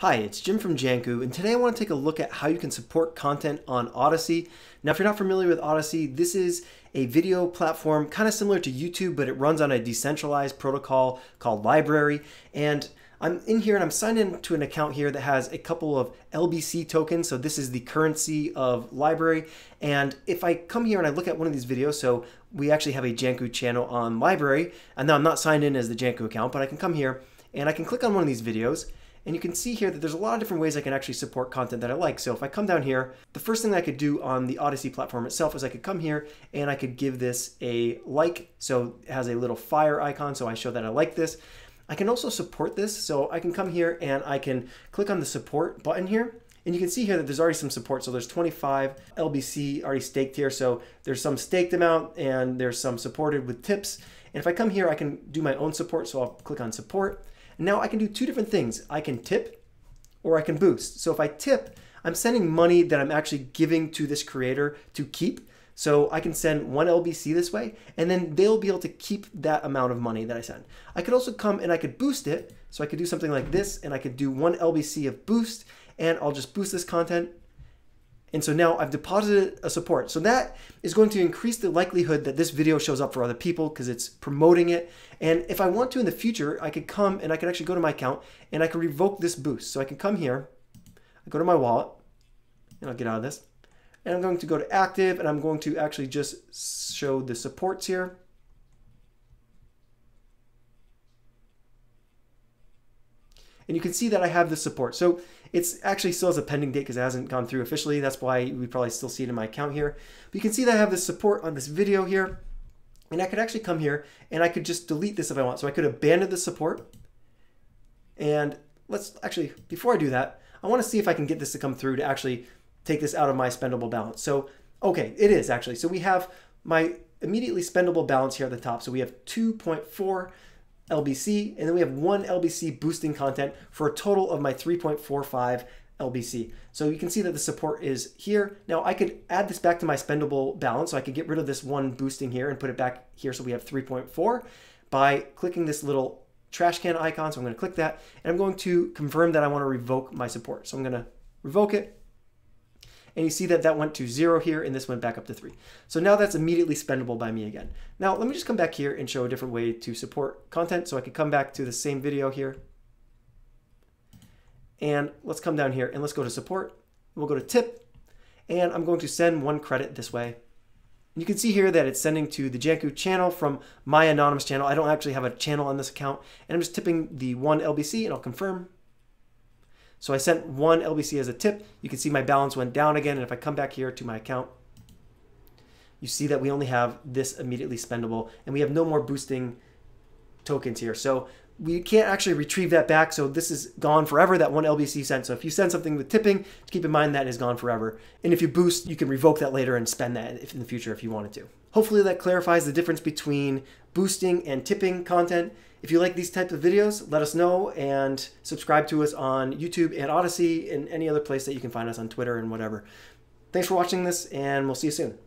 Hi, it's Jim from Jantcu, and today I want to take a look at how you can support content on Odysee. Now, if you're not familiar with Odysee, this is a video platform kind of similar to YouTube, but it runs on a decentralized protocol called LBRY. And I'm in here and I'm signed into an account here that has a couple of LBC tokens. So this is the currency of LBRY. And if I come here and I look at one of these videos, so we actually have a Jantcu channel on LBRY, and now I'm not signed in as the Jantcu account, but I can come here and I can click on one of these videos and you can see here that there's a lot of different ways I can actually support content that I like. So if I come down here, the first thing I could do on the Odysee platform itself is I could come here and I could give this a like. So it has a little fire icon. So I show that I like this. I can also support this. So I can come here and I can click on the support button here. And you can see here that there's already some support. So there's 25 LBC already staked here. So there's some staked amount and there's some supported with tips. And if I come here, I can do my own support. So I'll click on support. Now I can do two different things. I can tip or I can boost. So if I tip, I'm sending money that I'm actually giving to this creator to keep. So I can send one LBC this way, and then they'll be able to keep that amount of money that I send. I could also come and I could boost it. So I could do something like this, and I could do one LBC of boost, and I'll just boost this content, and so now I've deposited a support. So that is going to increase the likelihood that this video shows up for other people because it's promoting it. And if I want to in the future, I could come and I could actually go to my account and I can revoke this boost. So I can come here, I go to my wallet, and I'll get out of this. And I'm going to go to active and I'm going to actually just show the supports here. And you can see that I have this support. So it's actually still has a pending date because it hasn't gone through officially. That's why we probably still see it in my account here. But you can see that I have this support on this video here. And I could actually come here and I could just delete this if I want. So I could abandon the support. And let's actually, before I do that, I want to see if I can get this to come through to actually take this out of my spendable balance. So, okay, it is actually. So we have my immediately spendable balance here at the top. So we have 2.4 LBC, and then we have one LBC boosting content for a total of my 3.45 LBC. So you can see that the support is here. Now I could add this back to my spendable balance. So I could get rid of this one boosting here and put it back here. So we have 3.4 by clicking this little trash can icon. So I'm going to click that and I'm going to confirm that I want to revoke my support. So I'm going to revoke it and you see that that went to zero here and this went back up to three. So now that's immediately spendable by me again. Now let me just come back here and show a different way to support content. So I could come back to the same video here and let's come down here and let's go to support. We'll go to tip and I'm going to send one credit this way. You can see here that it's sending to the Jantcu channel from my anonymous channel. I don't actually have a channel on this account and I'm just tipping the one LBC and I'll confirm so I sent one LBC as a tip. You can see my balance went down again. And if I come back here to my account, you see that we only have this immediately spendable and we have no more boosting tokens here. So we can't actually retrieve that back. So this is gone forever, that one LBC sent. So if you send something with tipping, keep in mind that is gone forever. And if you boost, you can revoke that later and spend that in the future if you wanted to. Hopefully that clarifies the difference between boosting and tipping content. If you like these types of videos, let us know and subscribe to us on YouTube and Odysee and any other place that you can find us on Twitter and whatever. Thanks for watching this and we'll see you soon.